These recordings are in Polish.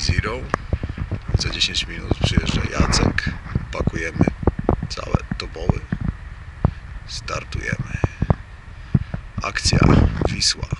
Zero. Za 10 minut przyjeżdża Jacek. Pakujemy całe toboły. Startujemy. Akcja Wisła.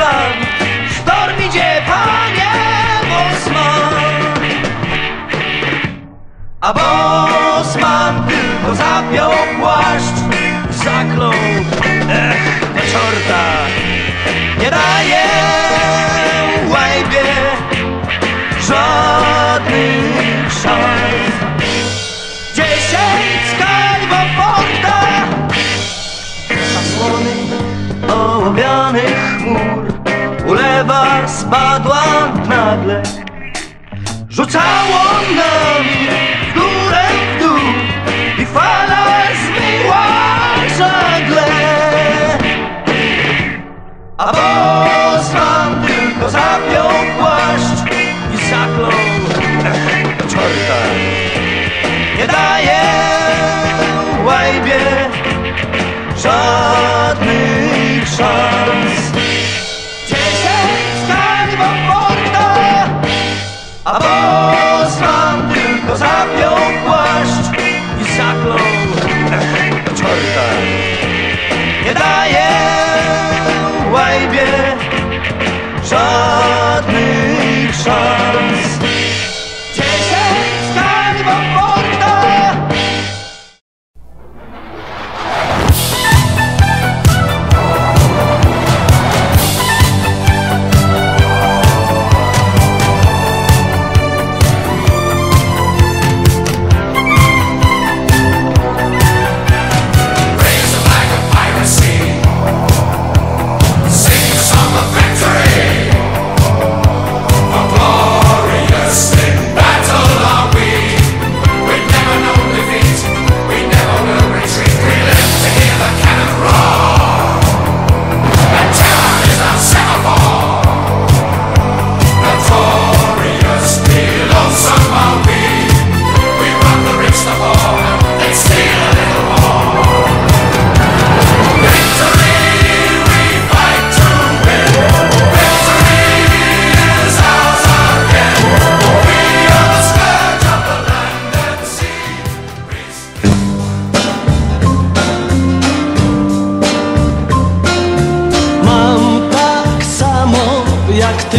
plan. Sztorm idzie, panie Bosman. A Bosman tylko zapiął płaszcz Zaklął, ech, do czorta. Nie daje łajbie żadnych szans. Dziesięć skalwo porta Zasłony ołowianych chmur drzewa spadła nagle. Rzucało nami w górę, w dół I fala zmyła żagle. A bo baktı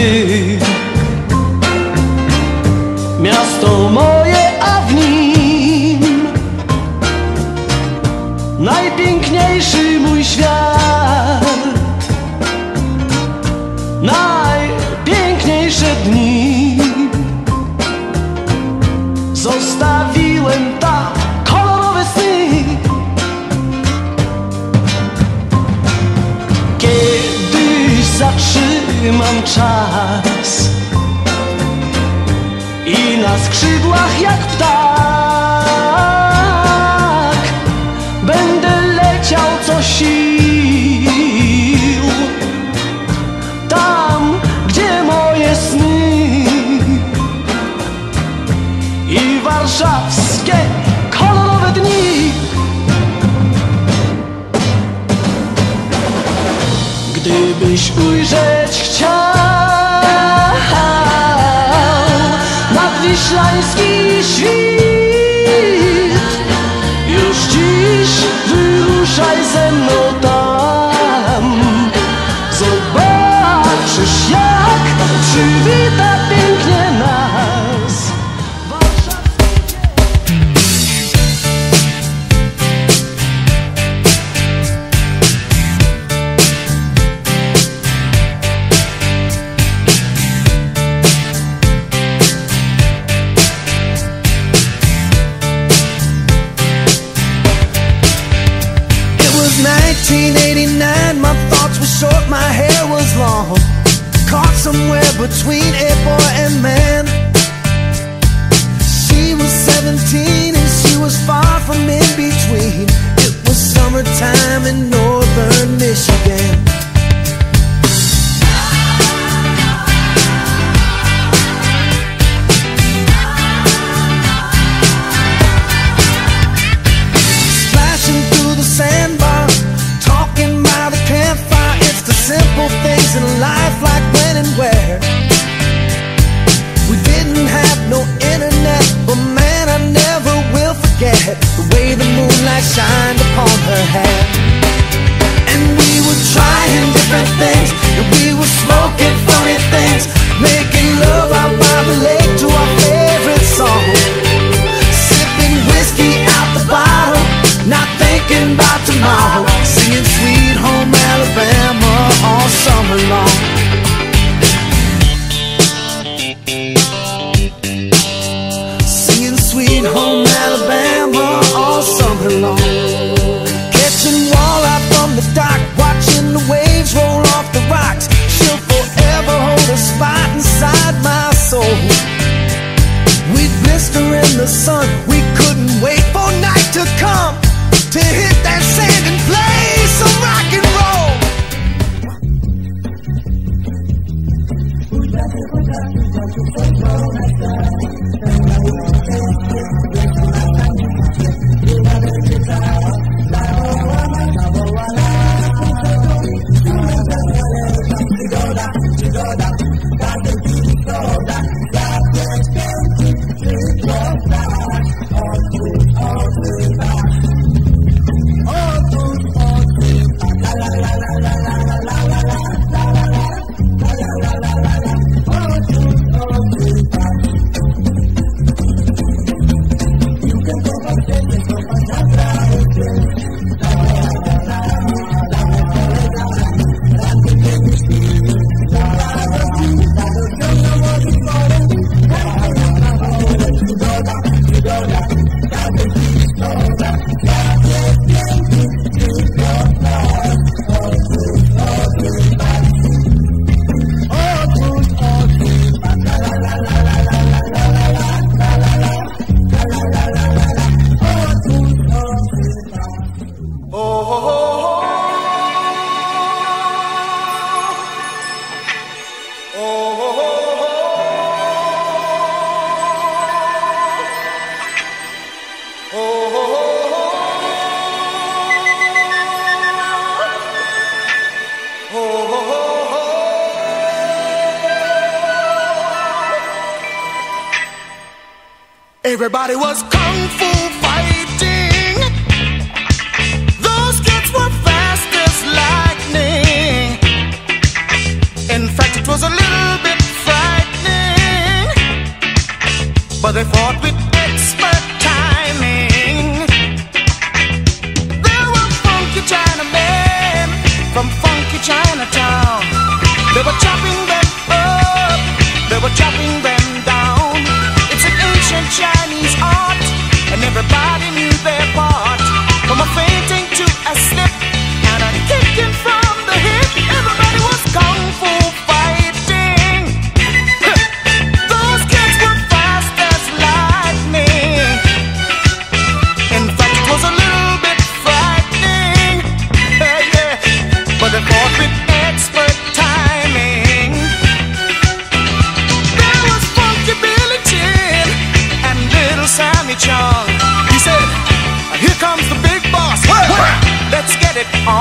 gdy mam czas. I na skrzydłach jak ptak Będę leciał co sił Gdybyś ujrzeć chciał between a boy and man. Moonlight shined upon her hair. And we were trying different things, and we were smoking funny things, making love out by the lake to our favorite song sipping whiskey out the bottle, not thinking about tomorrow, singing Sweet Home Alabama all summer long. Everybody was kung fu fighting. Those kids were fast as lightning. In fact, it was a little bit frightening. But they fought with expert timing. There were funky Chinamen from funky Chinatown. They were chopping them up, they were chopping them music on.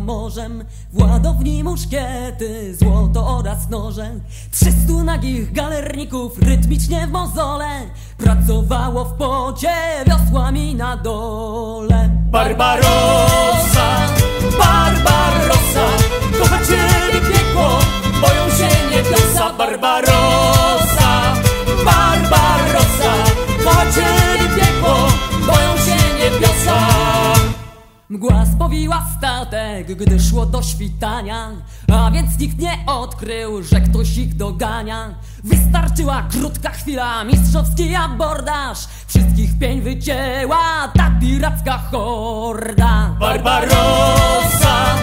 morzem. W ładowni muszkiety, złoto oraz noże. Trzystu nagich galerników rytmicznie w mozole. Pracowało w pocie wiosłami na dole. Barbarossa, Barbarossa Mgła spowiła statek, gdy szło do świtania A więc nikt nie odkrył, że ktoś ich dogania. Wystarczyła krótka chwila, mistrzowski abordaż Wszystkich pień wycięła ta piracka horda. Barbarossa!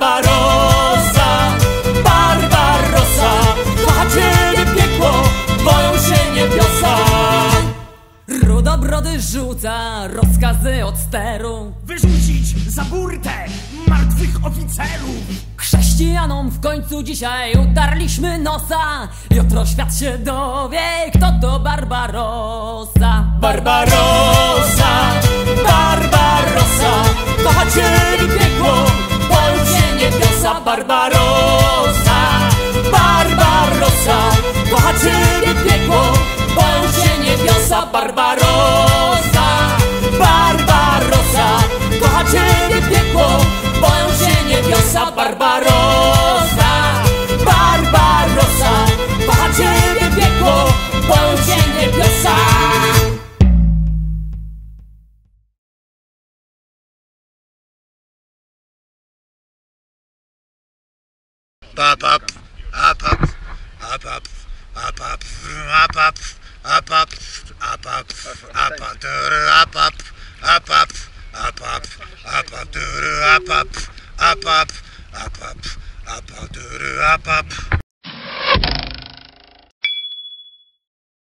Barbarosa, Barbarosa Kocha Ciebie piekło, boją się niebiosa. Rudobrody rzuca rozkazy od steru. Wyrzucić za burtę martwych oficerów. Chrześcijanom w końcu dzisiaj utarliśmy nosa. Jutro świat się dowie, kto to Barbarosa Barbarosa Barbarosa, Barbarosa, kocha Ciebie piekło, bądź się niebiosa, Barbarosa, Barbarosa, kocha Ciebie piekło, bądź się niebiosa, Barbarosa, Barbarosa, kocha Ciebie piekło, bądź się niebiosa.